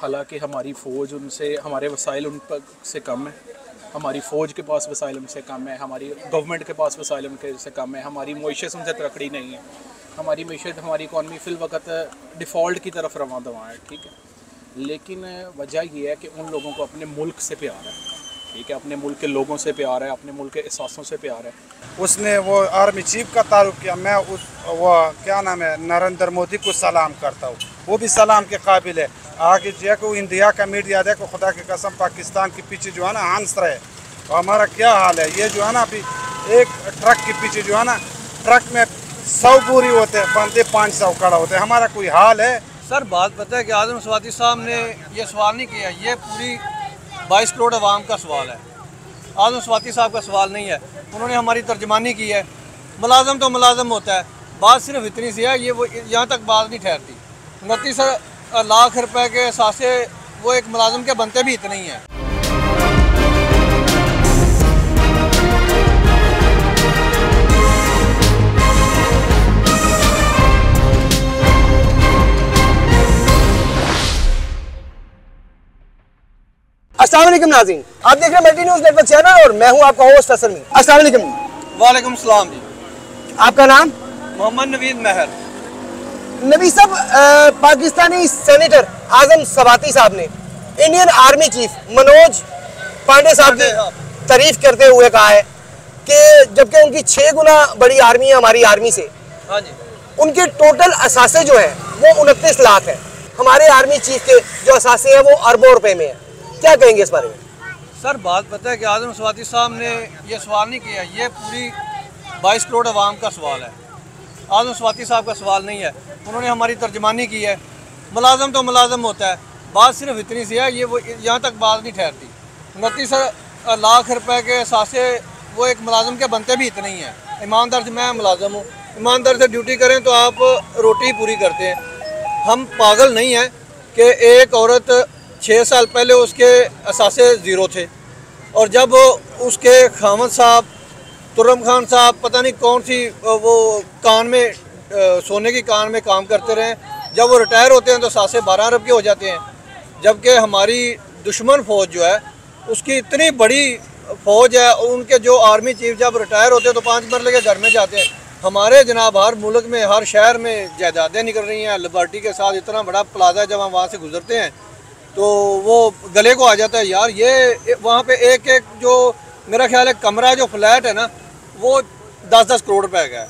हालाँकि हमारी फ़ौज उनसे, हमारे वसाइल उन पर से कम है। हमारी फ़ौज के पास वसाइल उनसे कम है, हमारी गवर्नमेंट के पास वसाइल उनके से कम है, हमारी मीशत उनसे तरक्ड़ी नहीं है। हमारी मीशत हमारी इकानमी फ़िल वक्त डिफ़ॉल्ट की तरफ़ रवा दवा है, ठीक है? लेकिन वजह यह है कि उन लोगों को अपने मुल्क से प्यार है, ठीक है? अपने मुल्क के लोगों से प्यार है, अपने मुल्क के एहसासों से प्यार है। उसने वो आर्मी चीफ का तारुफ किया, मैं उस, वो क्या नाम है, नरेंद्र मोदी को सलाम करता हूँ। वो भी सलाम के काबिल है। आगे जो इंडिया का मीडिया देखो, खुदा की कसम, पाकिस्तान के पीछे जो है ना हंस रहे तो हमारा क्या हाल है? ये जो है ना अभी एक ट्रक के पीछे जो है ना, ट्रक में सौ पूरी होते हैं, बंदे पाँच सौ खड़ा होते हैं। हमारा कोई हाल है? सर, बात पता है कि आज़म स्वाति साहब ने ये सवाल नहीं किया, ये पूरी बाईस करोड़ आवाम का सवाल है। आज़म स्वाति साहब का सवाल नहीं है। उन्होंने हमारी तर्जमानी की है। मुलाजम तो मुलाजम होता है। बात सिर्फ़ इतनी सी है, ये वो यहाँ तक बात नहीं ठहरती। उनतीस लाख रुपए के सासे वो एक मुलाजम के बनते भी इतने ही हैं। असलम नाजीन आप देख रहे हैं मल्टी न्यूज़ नेटवर्क चैनल और मैं हूँ आपका होस्ट असल में। असलम वालेकुम सलाम जी। आपका नाम? मोहम्मद नवीद महर। नबी साहब पाकिस्तानी सेनेटर आज़म सवाती साहब ने Indian army chief Manoj Pande साहब की तारीफ़ करते हुए कहा है कि जबकि उनकी छह गुना बड़ी आर्मी है हमारी आर्मी से हाँ जी। उनके टोटल असासे जो है वो उनतीस लाख है। हमारे आर्मी चीफ के जो असासे हैं वो अरबों रुपए में है। क्या कहेंगे इस बारे में? सर बात पता है कि आज़म स्वाति साहब ने ये सवाल नहीं किया ये पूरी बाईस करोड़ आवाम का सवाल है। आज़म स्वाति साहब का सवाल नहीं है। उन्होंने हमारी तर्जमानी की है। मुलाजम तो मुलाजम होता है। बात सिर्फ़ इतनी सी है, ये वो यहाँ तक बात नहीं ठहरती। उनतीस लाख रुपए के सासे वो एक मुलाजम के बनते भी इतने ही हैं। ईमानदार से मैं मुलाजम हूँ। ईमानदार से ड्यूटी करें तो आप रोटी पूरी करते हैं। हम पागल नहीं हैं कि एक औरत छः साल पहले उसके असासे ज़ीरो थे। और जब उसके खामद साहब तुरम खान साहब, पता नहीं कौन सी वो कान में सोने की कान में काम करते रहे। जब वो रिटायर होते हैं तो सासे बारह अरब के हो जाते हैं। जबकि हमारी दुश्मन फ़ौज जो है, उसकी इतनी बड़ी फ़ौज है और उनके जो आर्मी चीफ जब रिटायर होते हैं तो पाँच मरले के घर में जाते हैं। हमारे जनाब, हर मुल्क में, हर शहर में जायदादें निकल रही हैं। लिबर्टी के साथ इतना बड़ा प्लाजा जब हम वहाँ से गुजरते हैं तो वो गले को आ जाता है, यार, ये, वहाँ पे एक एक जो मेरा ख्याल है, कमरा जो फ्लैट है ना वो दस दस करोड़ रुपए का है।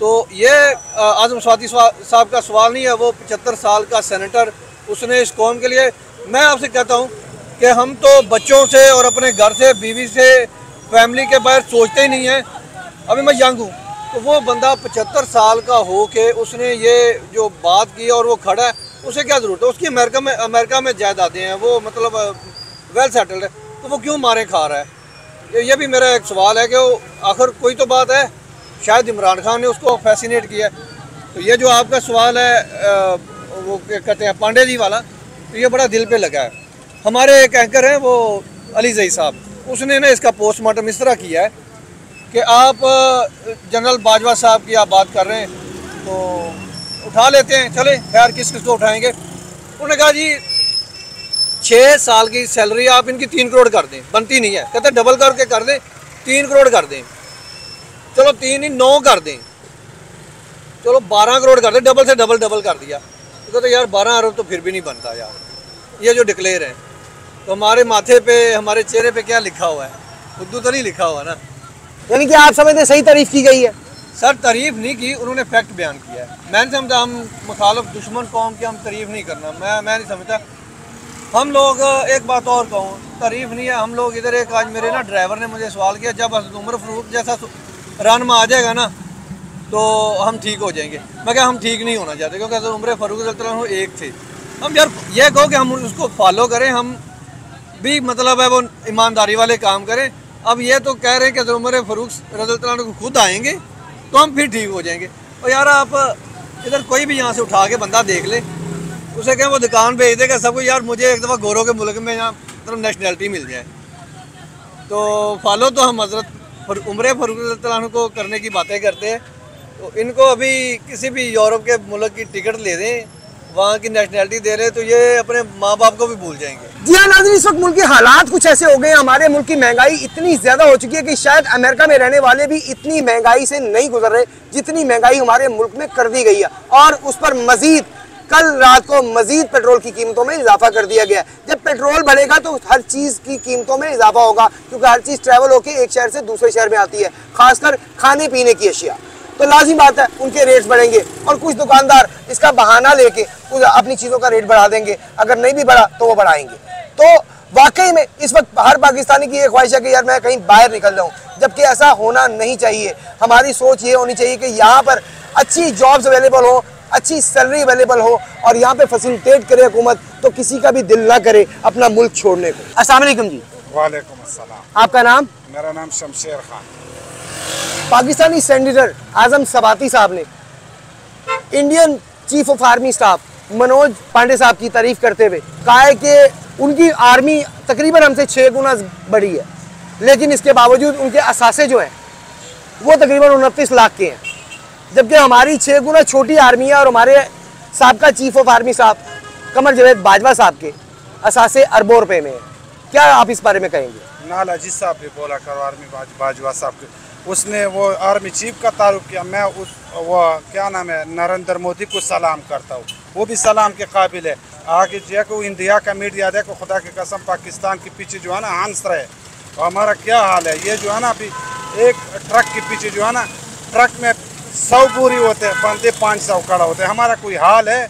तो ये आज़म स्वाति साहब का सवाल नहीं है, वो पचहत्तर साल का सेनेटर उसने इस कौम के लिए, मैं आपसे कहता हूँ कि हम तो बच्चों से और अपने घर से, बीवी से, फैमिली के बाहर सोचते ही नहीं हैं। अभी मैं यंग हूँ तो वो बंदा पचहत्तर साल का हो के उसने ये जो बात की और वो खड़ा है, उसे क्या ज़रूरत है? उसकी अमेरिका में अमेरिका में जायदादें हैं, वो मतलब वेल सेटल्ड है तो वो क्यों मारे खा रहा है? ये भी मेरा एक सवाल है कि वो आखिर कोई तो बात है, शायद इमरान खान ने उसको फैसिनेट किया तो ये जो आपका सवाल है वो कहते हैं, पांडे जी वाला तो ये बड़ा दिल पे लगा है। हमारे एक एंकर हैं, वो अली जई साहब। उसने ना इसका पोस्टमार्टम इस तरह किया है कि आप जनरल बाजवा साहब की आप बात कर रहे हैं तो उठा लेते हैं, चले, खैर, किस किस को उठाएँगे? उन्होंने कहा, जी छः साल की सैलरी आप इनकी तीन करोड़ कर दें बनती नहीं है। कहते डबल करके कर दें तीन करोड़ कर दें। चलो तीन ही नौ कर दें। चलो बारह करोड़ कर दें डबल से डबल डबल कर दिया। तो कहते यार बारह अरब तो फिर भी नहीं बनता यार। ये जो डिक्लेयर है तो हमारे माथे पे हमारे चेहरे पे क्या लिखा हुआ है? उर्दू तो नहीं लिखा हुआ ना। यानी कि आप समझते सही तारीफ़ की गई है। सर तारीफ़ नहीं की उन्होंने फैक्ट बयान किया है। मैं नहीं समझता हम मुखालफ दुश्मन कौम की हम तारीफ़ नहीं करना। मैं मैं नहीं समझता हम लोग एक बात और कहूँ, तारीफ़ नहीं है, हम लोग इधर एक आज मेरे ना ड्राइवर ने मुझे सवाल किया, जब उम्र फरूक जैसा रन में आ जाएगा ना तो हम ठीक हो जाएँगे। मैं क्या हम ठीक नहीं होना चाहते, क्योंकि उम्र फरूक एक थे। हम यार, ये कहो कि हम उसको फॉलो करें, हम भी मतलब है वो ईमानदारी वाले काम करें। अब ये तो कह रहे हैं कि उम्र फरूक रजल खुद आएँगे तो हम फिर ठीक हो जाएँगे। और यार आप इधर कोई भी यहाँ से उठा के बंदा देख ले उसे कहें वो दुकान भेज देगा? सबको यार मुझे एक दफ़ा गोरों के मुल्क में यहाँ मतलब नेशनैलिटी मिल जाए। तो फॉलो तो हम हज़रत फर, उम्र फरूक को करने की बातें करते हैं। तो इनको अभी किसी भी यूरोप के मुल्क की टिकट ले दें वहाँ की नेशनैलिटी दे रहे तो ये अपने माँ बाप को भी भूल जाएँगे। जी हाँ इस वक्त मुल्क के हालात कुछ ऐसे हो गए हैं हमारे मुल्क की महँगाई इतनी ज़्यादा हो चुकी है कि शायद अमेरिका में रहने वाले भी इतनी महँगाई से नहीं गुजर रहे जितनी महँगाई हमारे मुल्क में कर दी गई है। और उस पर मजीद कल रात को मजीद पेट्रोल की कीमतों में इजाफा कर दिया गया है। जब पेट्रोल बढ़ेगा तो हर चीज़ की कीमतों में इजाफा होगा, क्योंकि हर चीज़ ट्रैवल होकर एक शहर से दूसरे शहर में आती है, खासकर खाने पीने की अशिया। तो लाजिम बात है, उनके रेट्स बढ़ेंगे और कुछ दुकानदार इसका बहाना लेके अपनी चीज़ों का रेट बढ़ा देंगे। अगर नहीं भी बढ़ा तो वो बढ़ाएँगे। तो वाकई में इस वक्त हर पाकिस्तानी की ये ख्वाहिश है कि यार मैं कहीं बाहर निकल जाऊँ, जबकि ऐसा होना नहीं चाहिए। हमारी सोच ये होनी चाहिए कि यहाँ पर अच्छी जॉब्स अवेलेबल हो अच्छी सैलरी अवेलेबल हो और यहाँ पे फैसिलिटेट करे हुकूमत तो किसी का भी दिल ना करे अपना मुल्क छोड़ने को। अस्सलाम वालेकुम जी। वालेकुम अस्सलाम। आपका नाम? मेरा नाम शमशेर खान। पाकिस्तानी सेनेटर आज़म सबाती साहब ने Indian chief of army staff Manoj Pande साहब की तारीफ़ करते हुए कहा है कि उनकी आर्मी तकरीबन हमसे छः गुना बड़ी है लेकिन इसके बावजूद उनके असासे जो हैं वो तकरीबन उनतीस लाख के हैं। जबकि हमारी छः गुना छोटी आर्मी है और हमारे सबका चीफ ऑफ़ आर्मी साहब कमर जवेद बाजवा साहब के असासे अरबों रुपए में है। क्या आप इस बारे में कहेंगे? नाला जी साहब भी बोला करो आर्मी बाज, बाजवा साहब के। उसने वो आर्मी चीफ का तारुफ किया। मैं उस वो क्या नाम है नरेंद्र मोदी को सलाम करता हूँ। वो भी सलाम के काबिल है। आगे देखो इंडिया का मीडिया देखो खुदा की कसम पाकिस्तान के पीछे जो है ना हंस रहे हमारा क्या हाल है? ये जो है ना अभी एक ट्रक के पीछे जो है ना ट्रक में सौ पूरी होते हैं बनते पाँच सौ कड़ा होते हैं। हमारा कोई हाल है?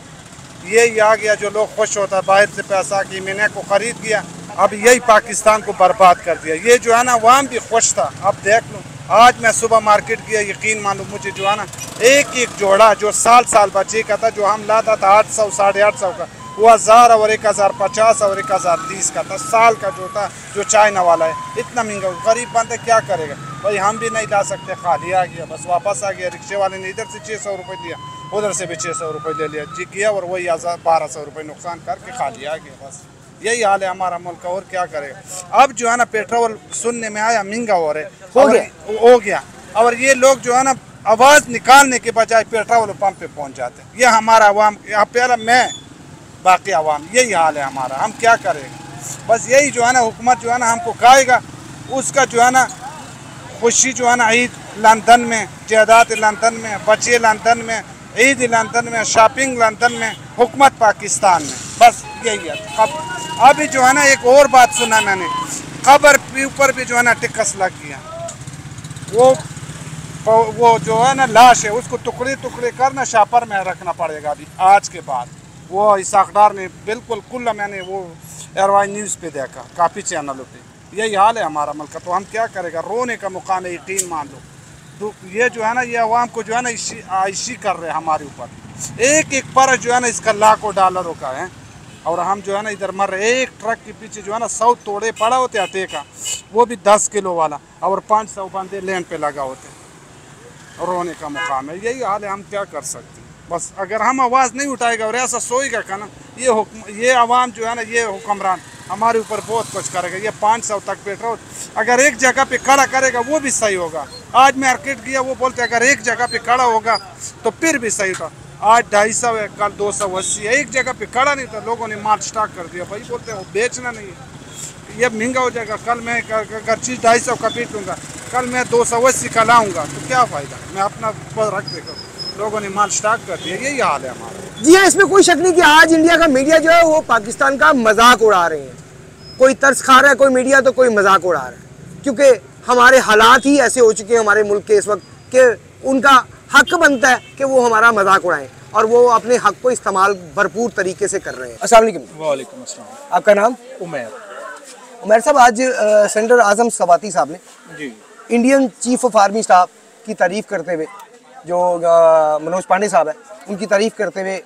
यही आ गया जो लोग खुश होता है, बाहर से पैसा की मैंने को खरीद किया अब यही पाकिस्तान को बर्बाद कर दिया। ये जो है ना, वहाँ भी खुश था। अब देख लो, आज मैं सुबह मार्केट गया, यकीन मान लो मुझे जो है ना एक एक जोड़ा जो साल साल बच्चे का था, जो हम लाता था, आठ सौ, साढ़े आठ सौ का। वो हज़ार और एक हज़ार पचास और एक हज़ार तीस का था साल का जो था जो चाइना वाला है। इतना महँगा गरीब बंदे क्या करेगा? भाई हम भी नहीं ला सकते। खाली आ गया बस वापस आ गया। रिक्शे वाले ने इधर से छः सौ रुपये दिया उधर से भी छः सौ रुपये ले लिया। जी किया और वही हज़ार बारह सौ रुपये नुकसान करके खाली आ गया बस। यही हाल है हमारा मुल्क और क्या करेगा? अब जो है ना पेट्रोल सुनने में आया महँगा हो रहा है। हो गया। हो गया। और ये लोग जो है ना आवाज़ निकालने के बजाय पेट्रोल पंप पे पहुँच जाते हैं। ये हमारा अवाम यहाँ पहला मैं बाकी आवाम, यही हाल है हमारा। हम क्या करेंगे बस यही जो है ना, हुकूमत जो है ना, हमको खाएगा। उसका जो है ना, खुशी जो है ना, ईद लंदन में जायदाद लंदन में, बच्चे लंदन में, ईद लंदन में, शॉपिंग लंदन में, हुकूमत पाकिस्तान में। बस यही है। अब, अभी जो है ना, एक और बात सुना मैंने। खबर के ऊपर भी जो है ना, टिकस लग गया वो वो जो है ना, लाश है, उसको टुकड़े टुकड़े करना, शापर में रखना पड़ेगा अभी, आज के बाद। वो इसाकदार ने बिल्कुल कुल मैंने वो एयरवाई न्यूज़ पे देखा, काफ़ी चैनलों पे। यही हाल है हमारा मुल्क। तो हम क्या करेगा? रोने का मुकाम है, यकीन मान लो। तो ये जो है ना, ये अवाम को जो है ना, इसी आइशी कर रहे हैं हमारे ऊपर। एक एक पर जो है ना, इसका लाखों डॉलरों का है। और हम जो है ना, इधर मर रहे एक ट्रक के पीछे जो है ना, सौ तोड़े पड़ा होते आटे का वो भी दस किलो वाला। और पाँच सौ बंदे लेन पे लगा होते रोने का मुकाम है। यही हाल है, हम क्या कर सकते हैं? बस अगर हम आवाज़ नहीं उठाएगा और ऐसा सोएगा का ना, ये ये आवाम जो है ना, ये हुक्मरान हमारे ऊपर बहुत कुछ करेगा। ये पाँच सौ तक पेट्रोल अगर एक जगह पे खड़ा करेगा, वो भी सही होगा। आज मार्केट गया वो बोलते अगर एक जगह पे खड़ा होगा तो फिर भी सही था। आज ढाई सौ है कल दो सौ अस्सी है एक जगह पे खड़ा नहीं था, लोगों ने माल स्टॉक कर दिया। भाई बोलते हैं, वो बेचना नहीं है। ये महँगा हो जाएगा, कल मैं अगर चीज़ ढाई सौ का बेचूँगा, कल मैं दो सौ अस्सी का लाऊँगा तो क्या फ़ायदा? मैं अपना रख देगा लोगों ने माल स्टॉक कर दिया यही हाल है हमारा। जी हाँ इसमें कोई शक नहीं कि आज इंडिया का मीडिया जो है वो पाकिस्तान का मज़ाक उड़ा रहे हैं। कोई तर्स खा रहा है कोई मीडिया तो कोई मज़ाक उड़ा रहा है। क्योंकि हमारे हालात ही ऐसे हो चुके हैं हमारे मुल्क के इस वक्त कि उनका हक बनता है कि वो हमारा मज़ाक उड़ाएँ और वो अपने हक को इस्तेमाल भरपूर तरीके से कर रहे हैं। अस्सलाम वालेकुम। वालेकुम आपका नाम? उमैर। उमर साहब आज सेनेटर आज़म सवाती साहब ने जी। Indian chief of army staff की तारीफ़ करते हुए जो मनोज पांडे साहब है उनकी तारीफ़ करते हुए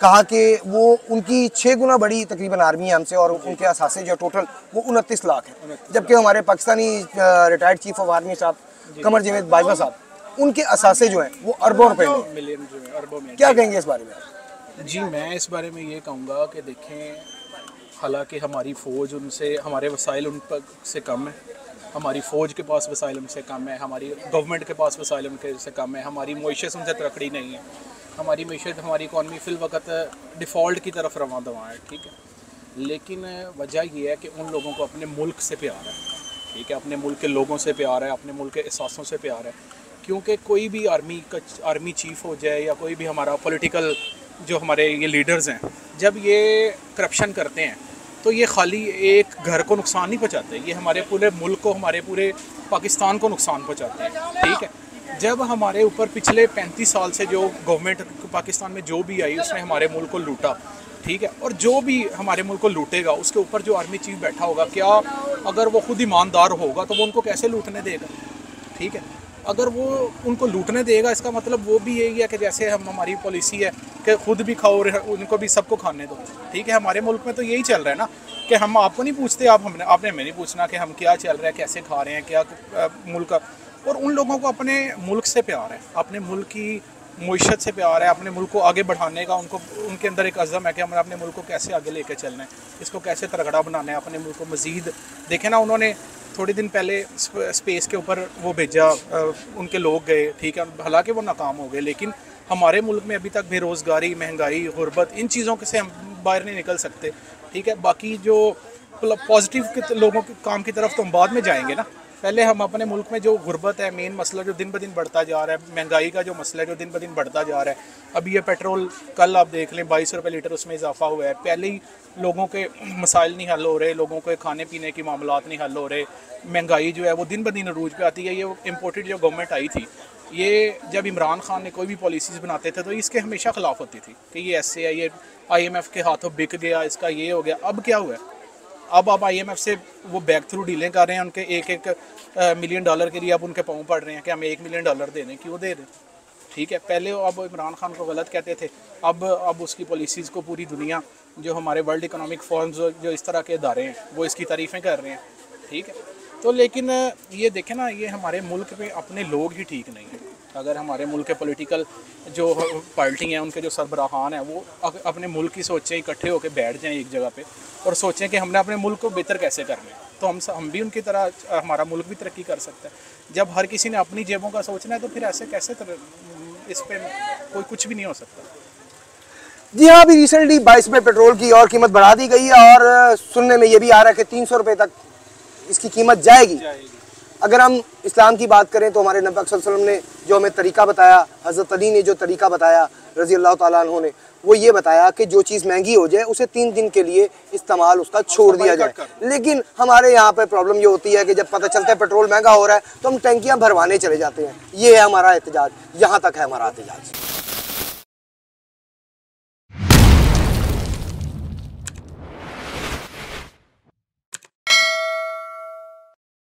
कहा कि वो उनकी छः गुना बड़ी तकरीबन आर्मी है हमसे और उनके असासे जो टोटल वो उनतीस लाख है। जबकि हमारे Pakistani retired chief of army साहब कमर जावेद बाजवा साहब उनके असासे जो हैं वो अरबों रुपए में। मिलियन क्या कहेंगे इस बारे में? जी मैं इस बारे में ये कहूँगा कि देखें हालाँकि हमारी फ़ौज उनसे हमारे वसाइल उन पर से कम है। हमारी फ़ौज के पास वसाइल से कम है, हमारी गवर्नमेंट के पास वसाइल के से कम है, हमारी मोइशत उनसे तरकड़ी नहीं है। हमारी मीशत हमारी इकॉनमी फिल वक्त डिफ़ॉल्ट की तरफ़ रवा दवा है, ठीक है? लेकिन वजह यह है कि उन लोगों को अपने मुल्क से प्यार है, ठीक है? अपने मुल्क के लोगों से प्यार है, अपने मुल्क के एहसासों से प्यार है। क्योंकि कोई भी आर्मी का आर्मी चीफ हो जाए या कोई भी हमारा पॉलिटिकल जो हमारे ये लीडर्स हैं, जब ये करप्शन करते हैं तो ये खाली एक घर को नुकसान नहीं पहुँचाते, ये हमारे पूरे मुल्क को, हमारे पूरे पाकिस्तान को नुकसान पहुँचाते हैं, ठीक है? जब हमारे ऊपर पिछले पैंतीस साल से जो गवर्नमेंट पाकिस्तान में जो भी आई, उसने हमारे मुल्क को लूटा, ठीक है? और जो भी हमारे मुल्क को लूटेगा, उसके ऊपर जो आर्मी चीफ बैठा होगा, क्या अगर वो खुद ईमानदार होगा तो वो उनको कैसे लूटने देगा, ठीक है? अगर वो उनको लूटने देगा, इसका मतलब वो भी यही है कि जैसे हम, हमारी पॉलिसी है कि खुद भी खाओ और उनको भी सबको खाने दो। ठीक है, हमारे मुल्क में तो यही चल रहा है ना कि हम आपको नहीं पूछते, आप हमने, आपने हमें नहीं पूछना कि हम क्या चल रहा है, कैसे खा रहे हैं, क्या मुल्क और उन लोगों को अपने मुल्क से प्यार है, अपने मुल्क की मीशत से प्यार है, अपने मुल्क को आगे बढ़ाने का, उनको, उनके अंदर एक अज़म है कि हमें अपने मुल्क को कैसे आगे लेके चलना है, इसको कैसे तरगड़ा बनाना है, अपने मुल्क को मज़ीद। देखें ना उन्होंने थोड़ी दिन पहले स्पेस के ऊपर वो भेजा उनके लोग गए, ठीक है। हालाँकि वो नाकाम हो गए, लेकिन हमारे मुल्क में अभी तक बेरोज़गारी, महँगाई, गुरबत, इन चीज़ों से हम बाहर नहीं निकल सकते, ठीक है। बाकी जो पॉजिटिव के लोगों के काम की तरफ़ तो हम बाद में जाएँगे ना। पहले हम अपने मुल्क में जो गुर्बत है मेन मसला जो दिन ब दिन बढ़ता जा रहा है, महँगाई का जो मसला है, जो दिन ब दिन बढ़ता जा रहा है। अभी ये पेट्रोल कल आप देख लें, बाईस रुपये लीटर उसमें इजाफा हुआ है। पहले ही लोगों के मसाइल नहीं हल हो रहे, लोगों के खाने पीने के मामला नहीं हल हो रहे। महँगाई जो है, वो दिन ब दिन अरूज पे आती है। ये इम्पोर्टेड जो गवर्नमेंट आई थी, ये जब इमरान खान ने कोई भी पॉलिसीज़ बनाते थे तो इसके हमेशा ख़िलाफ़ होती थी कि ये ऐसे है ये आईएमएफ के हाथों बिक गया, इसका ये हो गया। अब क्या हुआ है? अब आप आईएमएफ से वो बैक थ्रू डीलें कर रहे हैं, उनके एक एक मिलियन डॉलर के लिए अब उनके पाँव पड़ रहे हैं कि हमें एक मिलियन डॉलर दे दें क्यों दे दें ठीक है, पहले अब इमरान खान को गलत कहते थे, अब अब उसकी पॉलिसीज़ को पूरी दुनिया, जो हमारे वर्ल्ड इकोनॉमिक फॉर्म्स जो इस तरह के इदारे हैं, वो इसकी तारीफ़ें कर रहे हैं, ठीक है? तो लेकिन ये देखें ना, ये हमारे मुल्क में अपने लोग ही ठीक नहीं हैं। अगर हमारे मुल्क के पॉलिटिकल जो पार्टी हैं उनके जो सरबराहान हैं वो अपने मुल्क की सोचें इकट्ठे होकर बैठ जाएँ एक जगह पे और सोचें कि हमने अपने मुल्क को बेहतर कैसे करना है। तो हम हम भी उनकी तरह हमारा मुल्क भी तरक्की कर सकता है। जब हर किसी ने अपनी जेबों का सोचना है तो फिर ऐसे कैसे तर, इस पर कोई कुछ भी नहीं हो सकता। जी हाँ अभी रिसेंटली बाईस में पेट्रोल की और कीमत बढ़ा दी गई है और सुनने में ये भी आ रहा है कि तीन सौ रुपये तक इसकी कीमत जाएगी, जाएगी। अगर हम इस्लाम की बात करें तो हमारे नबी वसल्लम ने जो हमें तरीका बताया हज़रत अली ने जो तरीका बताया रज़ी अल्लाह तु ने वो ये बताया कि जो चीज़ महँगी हो जाए उसे तीन दिन के लिए इस्तेमाल उसका छोड़ दिया जाए। लेकिन हमारे यहाँ पर प्रॉब्लम ये होती है कि जब पता चलता है पेट्रोल महँगा हो रहा है तो हम टैंकियाँ भरवाने चले जाते हैं। ये है हमारा एहतजाज यहाँ तक है हमारा एहतजाज।